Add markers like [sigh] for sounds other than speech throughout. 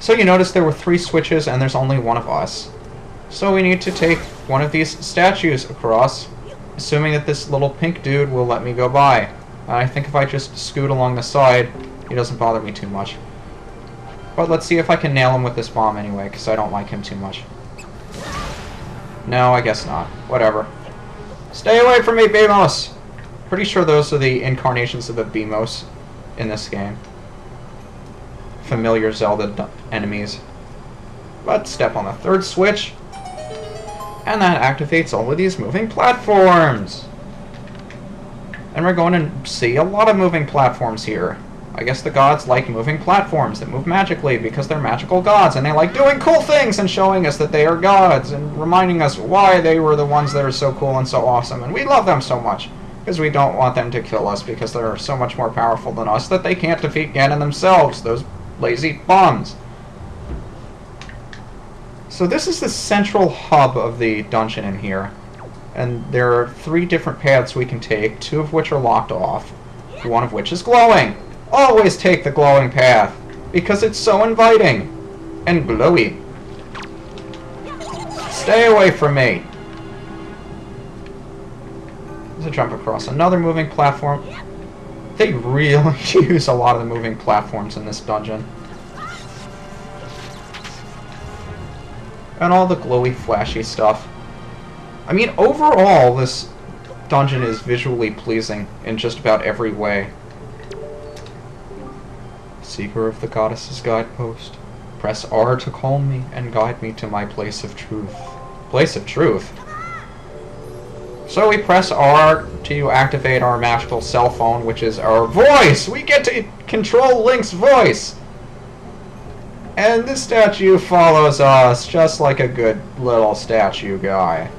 So you notice there were three switches and there's only one of us. So we need to take one of these statues across, assuming that this little pink dude will let me go by. I think if I just scoot along the side, he doesn't bother me too much. But let's see if I can nail him with this bomb anyway, because I don't like him too much. No, I guess not. Whatever. Stay away from me, Beamos! Pretty sure those are the incarnations of the Beamos in this game. Familiar Zelda enemies. But step on the third switch, and that activates all of these moving platforms! And we're going to see a lot of moving platforms here. I guess the gods like moving platforms that move magically because they're magical gods and they like doing cool things and showing us that they are gods and reminding us why they were the ones that are so cool and so awesome and we love them so much because we don't want them to kill us because they're so much more powerful than us that they can't defeat Ganon themselves, those lazy bombs. So this is the central hub of the dungeon in here and there are three different paths we can take, two of which are locked off, one of which is glowing. Always take the glowing path, because it's so inviting and glowy. Stay away from me. There's a jump across another moving platform. They really [laughs] use a lot of the moving platforms in this dungeon. And all the glowy, flashy stuff. I mean, overall, this dungeon is visually pleasing in just about every way. Seeker of the Goddess's Guidepost. Press R to calm me and guide me to my place of truth. Place of truth? So we press R to activate our magical cell phone, which is our voice! We get to control Link's voice! And this statue follows us just like a good little statue guy.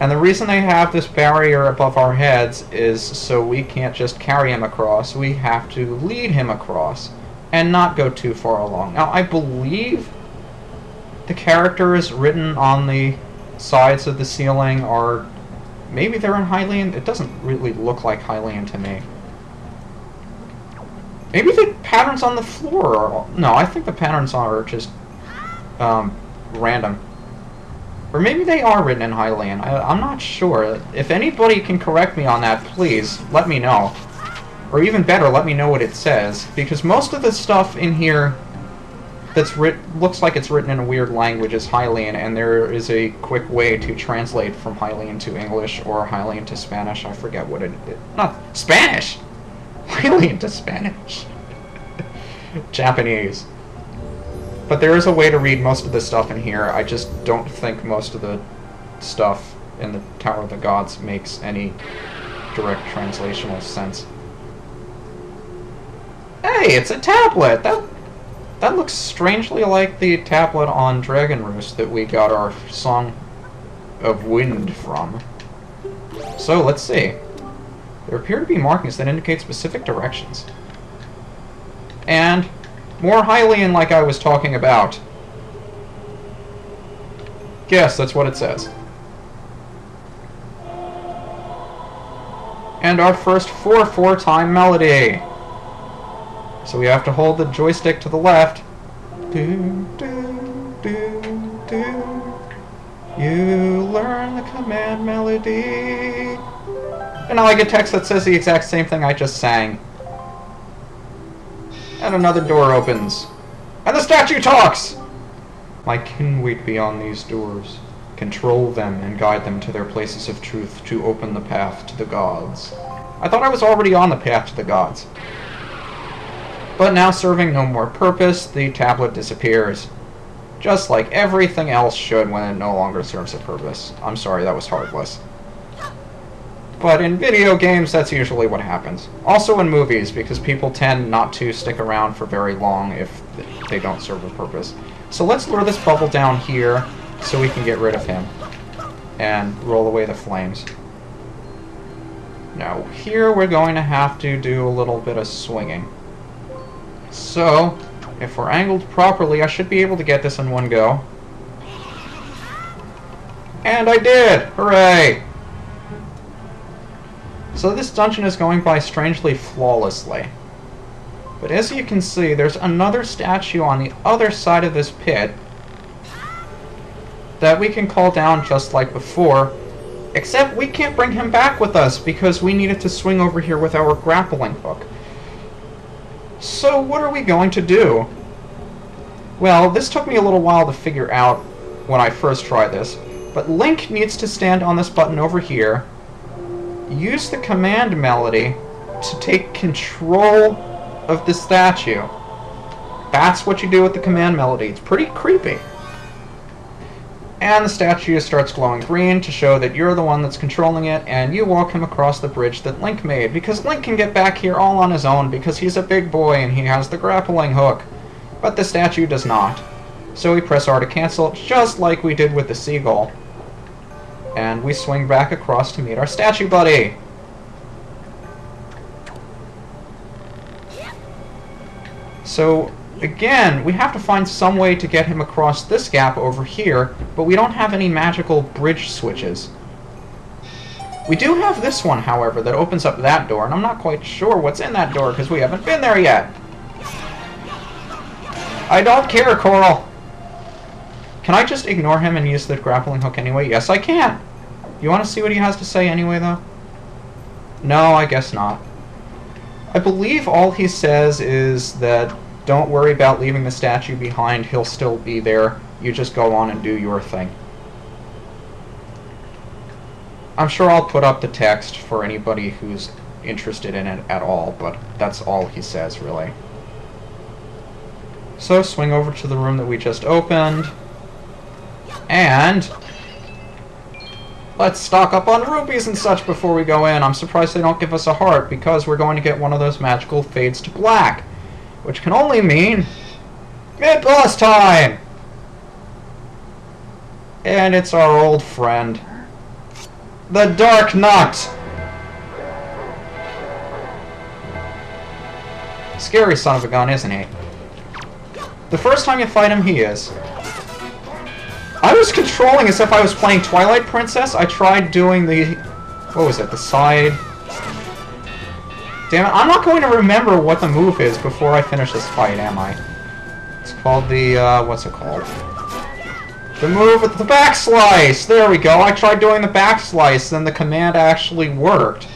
And the reason they have this barrier above our heads is so we can't just carry him across, we have to lead him across and not go too far along. Now, I believe the characters written on the sides of the ceiling are... Maybe they're in Hylian? It doesn't really look like Hylian to me. Maybe the patterns on the floor are... No, I think the patterns are just um, random. Or maybe they are written in Hylian. I, am not sure. If anybody can correct me on that, please, let me know. Or even better, let me know what it says. Because most of the stuff in here that's writ looks like it's written in a weird language is Hylian, and there is a quick way to translate from Hylian to English or Hylian to Spanish. I forget what it is. Not Spanish! [laughs] Hylian to Spanish. [laughs] Japanese. But there is a way to read most of the stuff in here. I just don't think most of the stuff in the Tower of the Gods makes any direct translational sense. Hey, it's a tablet! That that looks strangely like the tablet on Dragon Roost that we got our Song of Wind from. So, let's see. There appear to be markings that indicate specific directions. And more Hylian like I was talking about. Yes, that's what it says. And our first 4-4 time melody. So we have to hold the joystick to the left. Do, do, do, do. You learn the command melody. And now I get text that says the exact same thing I just sang. And another door opens. And the statue talks! My kin wait beyond these doors. Control them and guide them to their places of truth to open the path to the gods. I thought I was already on the path to the gods. But now serving no more purpose, the tablet disappears. Just like everything else should when it no longer serves a purpose. I'm sorry, that was heartless. But in video games, that's usually what happens. Also in movies, because people tend not to stick around for very long if they don't serve a purpose. So let's lure this bubble down here so we can get rid of him. And roll away the flames. Now, here we're going to have to do a little bit of swinging. So, if we're angled properly, I should be able to get this in one go. And I did! Hooray! So this dungeon is going by strangely flawlessly. But as you can see, there's another statue on the other side of this pit that we can call down just like before, except we can't bring him back with us because we needed to swing over here with our grappling hook. So what are we going to do? Well, this took me a little while to figure out when I first tried this, but Link needs to stand on this button over here, use the command melody to take control of the statue. That's what you do with the command melody. It's pretty creepy. And the statue starts glowing green to show that you're the one that's controlling it, and you walk him across the bridge that Link made, because Link can get back here all on his own because he's a big boy and he has the grappling hook. But the statue does not. So we press R to cancel, just like we did with the seagull. And we swing back across to meet our statue buddy. So again, we have to find some way to get him across this gap over here, but we don't have any magical bridge switches. We do have this one, however, that opens up that door, and I'm not quite sure what's in that door because we haven't been there yet. I don't care, Coral. Can I just ignore him and use the grappling hook anyway? Yes, I can. You want to see what he has to say anyway, though? No, I guess not. I believe all he says is that don't worry about leaving the statue behind, he'll still be there. You just go on and do your thing. I'm sure I'll put up the text for anybody who's interested in it at all, but that's all he says, really. So, swing over to the room that we just opened. And... Let's stock up on rupees and such before we go in. I'm surprised they don't give us a heart, because we're going to get one of those magical fades to black. Which can only mean... Mid-boss time! And it's our old friend. The Darknut! Scary son of a gun, isn't he? The first time you fight him, he is. I was controlling as if I was playing Twilight Princess. I tried doing the... What was it? The side... Damn it, I'm not going to remember what the move is before I finish this fight, am I? It's called the, uh, what's it called? The move with the back slice! There we go, I tried doing the back slice, then the command actually worked.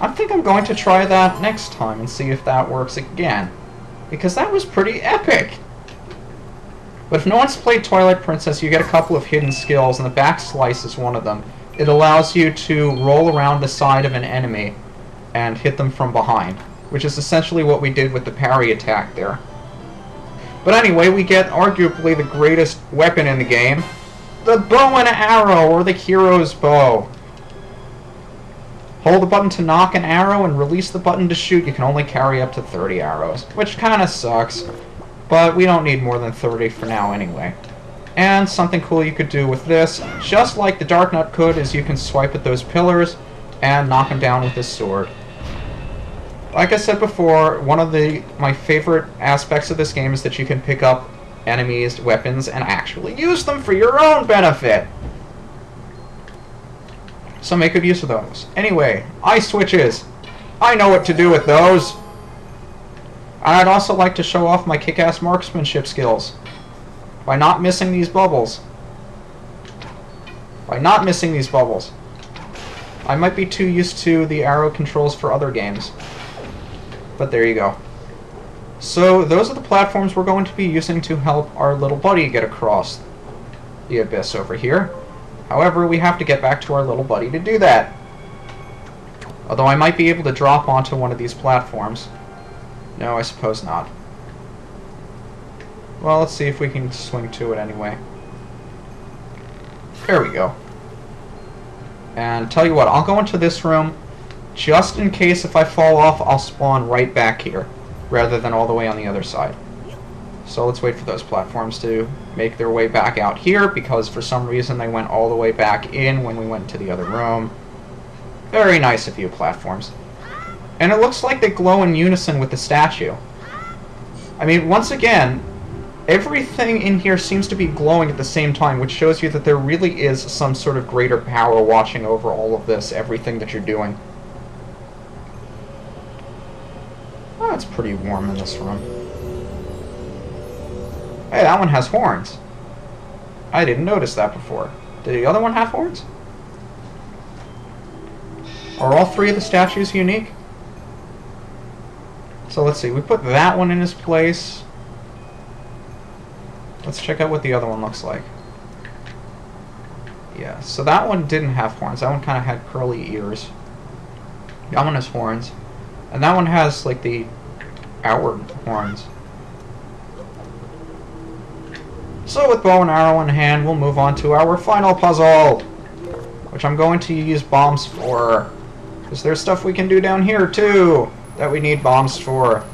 I think I'm going to try that next time and see if that works again. Because that was pretty epic! But if no one's played Twilight Princess, you get a couple of hidden skills, and the back slice is one of them. It allows you to roll around the side of an enemy and hit them from behind, which is essentially what we did with the parry attack there. But anyway, we get arguably the greatest weapon in the game, the bow and arrow, or the hero's bow. Hold the button to knock an arrow and release the button to shoot. You can only carry up to 30 arrows, which kind of sucks, but we don't need more than 30 for now anyway. And something cool you could do with this, just like the Darknut could, is you can swipe at those pillars and knock them down with this sword. Like I said before, one of the my favorite aspects of this game is that you can pick up enemies' weapons and actually use them for your own benefit. So make good use of those. Anyway, eye switches. I know what to do with those. I'd also like to show off my kick-ass marksmanship skills by not missing these bubbles. By not missing these bubbles. I might be too used to the arrow controls for other games. But there you go. So those are the platforms we're going to be using to help our little buddy get across the abyss over here. However, we have to get back to our little buddy to do that. Although I might be able to drop onto one of these platforms. No, I suppose not. Well, let's see if we can swing to it anyway. There we go. And tell you what, I'll go into this room just in case if I fall off, I'll spawn right back here, rather than all the way on the other side. So let's wait for those platforms to make their way back out here, because for some reason they went all the way back in when we went to the other room. Very nice of you, platforms. And it looks like they glow in unison with the statue. I mean, once again, everything in here seems to be glowing at the same time, which shows you that there really is some sort of greater power watching over all of this, everything that you're doing. That's pretty warm in this room. Hey, that one has horns. I didn't notice that before. Did the other one have horns? Are all three of the statues unique? So let's see, we put that one in his place. Let's check out what the other one looks like. Yeah, so that one didn't have horns. That one kind of had curly ears. That one has horns. And that one has, like, the outward horns. So with bow and arrow in hand, we'll move on to our final puzzle. Which I'm going to use bombs for. Because there's stuff we can do down here, too, that we need bombs for.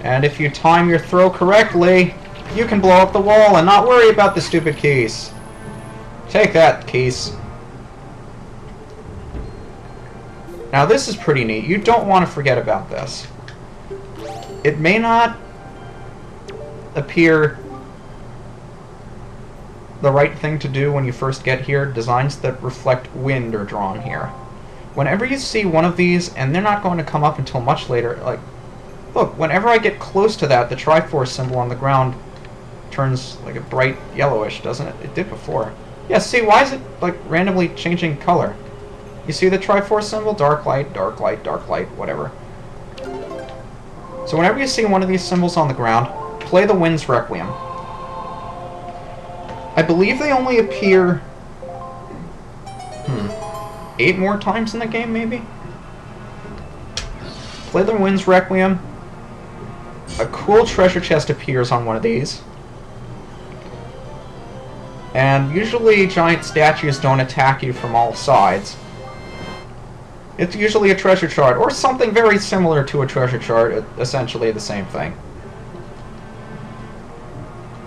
And if you time your throw correctly, you can blow up the wall and not worry about the stupid Keese. Take that, Keese. Now this is pretty neat. You don't want to forget about this. It may not appear the right thing to do when you first get here. Designs that reflect wind are drawn here. Whenever you see one of these, and they're not going to come up until much later, like, look, whenever I get close to that, the Triforce symbol on the ground turns like a bright yellowish, doesn't it? It did before. Yeah, see, why is it, like, randomly changing color? You see the Triforce symbol? Dark light, dark light, dark light, whatever. So whenever you see one of these symbols on the ground, play the Wind's Requiem. I believe they only appear... Hmm. Eight more times in the game, maybe? Play the Wind's Requiem. A cool treasure chest appears on one of these. And usually giant statues don't attack you from all sides. It's usually a treasure chart, or something very similar to a treasure chart, essentially the same thing.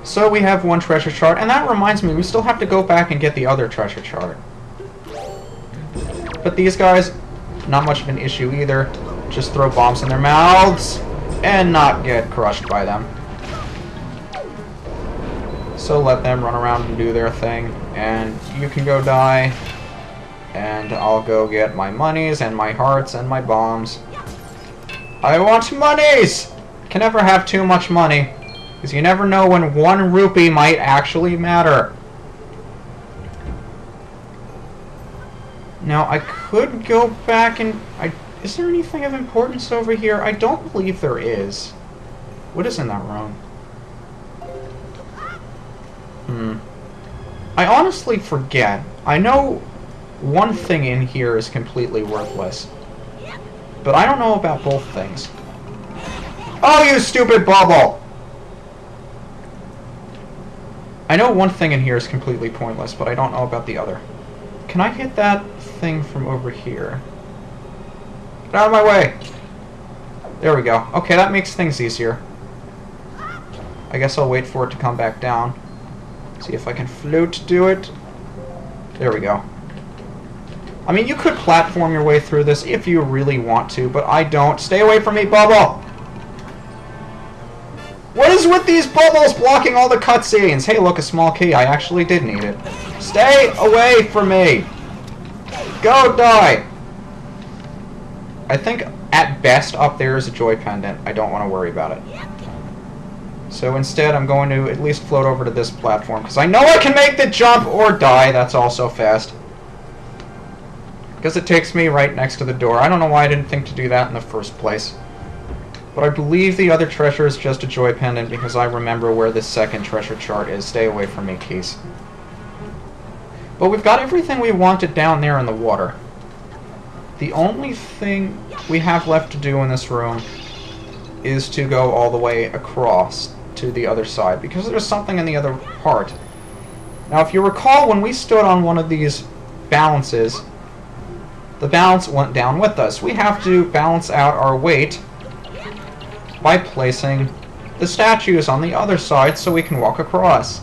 So we have one treasure chart, and that reminds me, we still have to go back and get the other treasure chart. But these guys, not much of an issue either. Just throw bombs in their mouths, and not get crushed by them. So let them run around and do their thing, and you can go die, and I'll go get my monies and my hearts and my bombs. I want monies! Can never have too much money, because you never know when one rupee might actually matter. Now, I could go back and... I, is there anything of importance over here? I don't believe there is. What is in that room? Hmm. I honestly forget. I know one thing in here is completely worthless. But I don't know about both things. Oh, you stupid bubble! I know one thing in here is completely pointless, but I don't know about the other. Can I hit that thing from over here? Get out of my way! There we go. Okay, that makes things easier. I guess I'll wait for it to come back down. See if I can float do it. There we go. I mean, you could platform your way through this if you really want to, but I don't. Stay away from me, Bubble! What is with these bubbles blocking all the cutscenes? Hey, look, a small key. I actually did need it. Stay away from me! Go die! I think, at best, up there is a joy pendant. I don't want to worry about it. So instead, I'm going to at least float over to this platform, because I know I can make the jump or die. That's also fast. Because it takes me right next to the door. I don't know why I didn't think to do that in the first place. But I believe the other treasure is just a joy pendant because I remember where this second treasure chart is. Stay away from me, Keese. But we've got everything we wanted down there in the water. The only thing we have left to do in this room is to go all the way across to the other side, because there's something in the other part. Now, if you recall, when we stood on one of these balances, the balance went down with us. We have to balance out our weight by placing the statues on the other side so we can walk across.